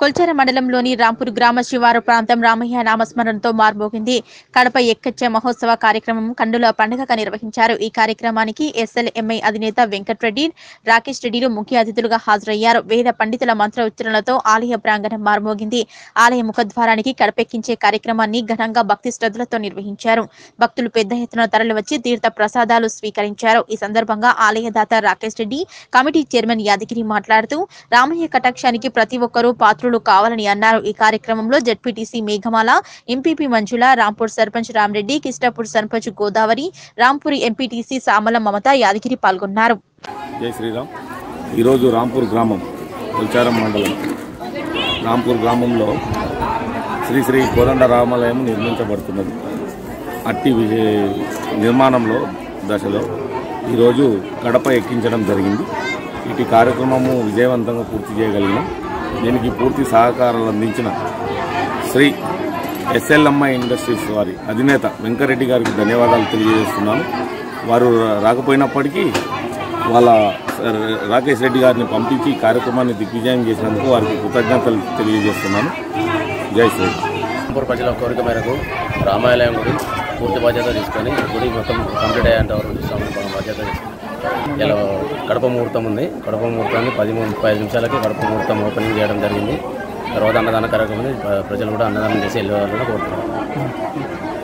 కొల్చెర మండలంలోని రాంపూర్ గ్రామ శివారు ప్రాంతం రామయ్య నామస్మరణతో మార్మోగింది. కడప ఎక్కచ్చే మహోత్సవ కార్యక్రమం కండుల పండుగగా నిర్వహించారు. ఈ కార్యక్రమానికి ఎస్ఎల్ఎంఐ అధినేత వెంకట్రెడ్డి రాకేష్ రెడ్డిలు ముఖ్య అతిథులుగా హాజరయ్యారు. వేద పండితుల మంత్ర ఉచ్చరణలతో ఆలయ ప్రాంగణం మార్మోగింది. ఆలయ ముఖద్వారానికి కడపెక్కించే కార్యక్రమాన్ని ఘనంగా భక్తి శ్రద్ధలతో నిర్వహించారు. భక్తులు పెద్ద ఎత్తున తరలివచ్చి తీర్థ ప్రసాదాలు స్వీకరించారు. ఈ సందర్భంగా ఆలయదాత రాకేష్ రెడ్డి కమిటీ చైర్మన్ యాదగిరి మాట్లాడుతూ రామయ్య కటాక్షానికి ప్రతి ఒక్కరూ పాత్రులు కావాలని అన్నారు. ఈ కార్యక్రమంలో జెడ్పీటీసీ మేఘమాల ఎంపీపీ మంజుల రాంపూర్ సర్పంచ్ రామరెడ్డి కిష్టాపూర్ సర్పంచ్ గోదావరి రాంపూరి ఎంపీటీసీ సామల మమత యాదగిరి పాల్గొన్నారు. జై శ్రీరామ్. ఈరోజు రాంపూర్ గ్రామం కొల్చారం మండలం రాంపూర్ గ్రామంలో శ్రీ శ్రీ కోదండ రామాలయం నిర్మించబడుతున్నది. అట్టి విజయ- నిర్మాణంలో దశలో ఈరోజు కడప ఎక్కించడం జరిగింది. ఇటు కార్యక్రమము విజయవంతంగా పూర్తి చేయగలిగినాం. దీనికి పూర్తి సహకారాలు అందించిన శ్రీ ఎస్ఎల్ఎంఐ ఇండస్ట్రీస్ వారి అధినేత వెంకరెడ్డి గారికి ధన్యవాదాలు తెలియజేస్తున్నాను. వారు రాకపోయినప్పటికీ వాళ్ళ రాకేష్ రెడ్డి గారిని పంపించి కార్యక్రమాన్ని దిగ్విజయం చేసినందుకు వారికి కృతజ్ఞతలు తెలియజేస్తున్నాను. జై శ్రీ. రాంపూర్ ప్రజల కోరిక మేరకు రామాలయం గుడి పూర్తి బాధ్యత తీసుకొని గుడి మొత్తం కంప్లీట్ అయ్యేంత వరకు చూస్తామని బాధ్యత తీసుకొని ఇలా కడప ముహూర్తం ఉంది కడప ముహూర్తాన్ని పది ముప్పై ఐదు నిమిషాలకి కడప ముహూర్తం ఓపెనింగ్ చేయడం జరిగింది తర్వాత అన్నదాన కార్యక్రమం ఉంది. ప్రజలు కూడా అన్నదానం చేసి వెళ్ళేవాళ్ళని కోరుతున్నాను